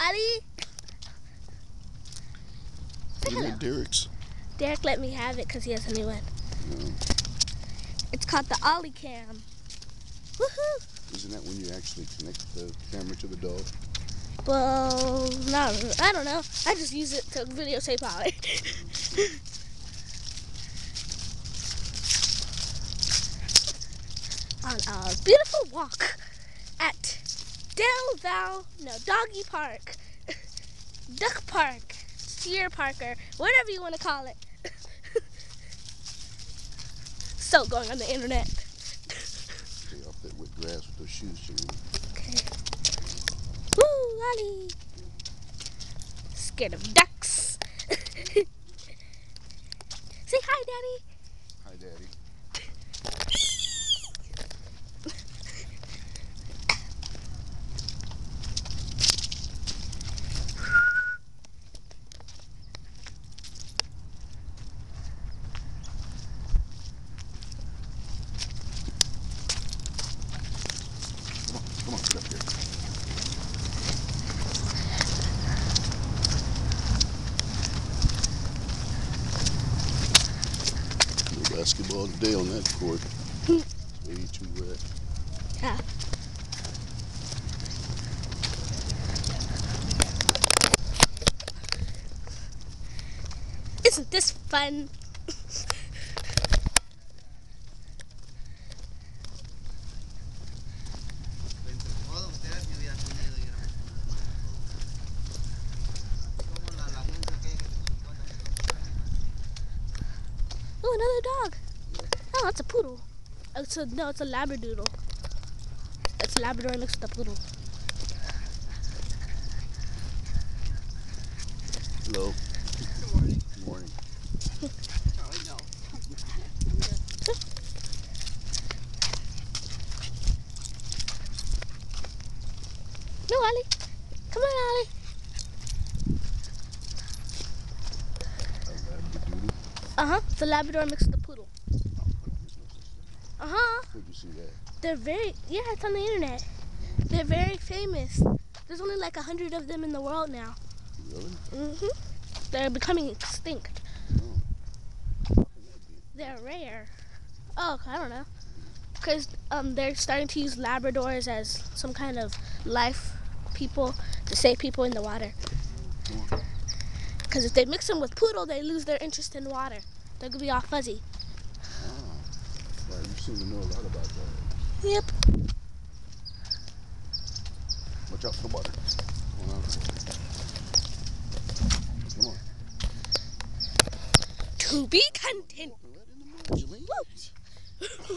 Ali. Hello. it Derek's? Derek let me have it because he has a new one. No. It's called the Ollie Cam. Woohoo! Isn't that when you actually connect the camera to the dog? Well, no, I don't know. I just use it to videotape Ollie. On a beautiful walk Del Val, no, Doggy Park, Duck Park, Steer Parker, whatever you want to call it. so going on the internet. Stay off that wet grass with those shoes. Okay. Woo, Ollie. Scared of ducks. Say hi, Daddy. Hi, Daddy. Come on, come on, get up here. No basketball today on that court. It's way too wet. Yeah. Isn't this fun? Another dog. Oh, that's a poodle. Oh, It's a, no, it's a labradoodle. It's a Labrador mixed with a poodle. Hello. Good morning. Good morning. Oh, no. No, Ollie. Come on, Ollie. A labradoodle. Uh huh. It's a Labrador mixed with a poodle. Oh, there's no such thing. Uh huh. Where'd you see that? They're very, yeah, it's on the internet. They're very famous. There's only like a hundred of them in the world now. Really? hmm They're becoming extinct. How can that be? They're rare. Oh, I don't know. Because um, they're starting to use Labradors as some kind of life people to save people in the water. Oh. Because if they mix them with poodle, they lose their interest in water. They're gonna be all fuzzy. Wow, you seem to know a lot about that. Yep. Watch out for the water. Come on. Come on. To be continued.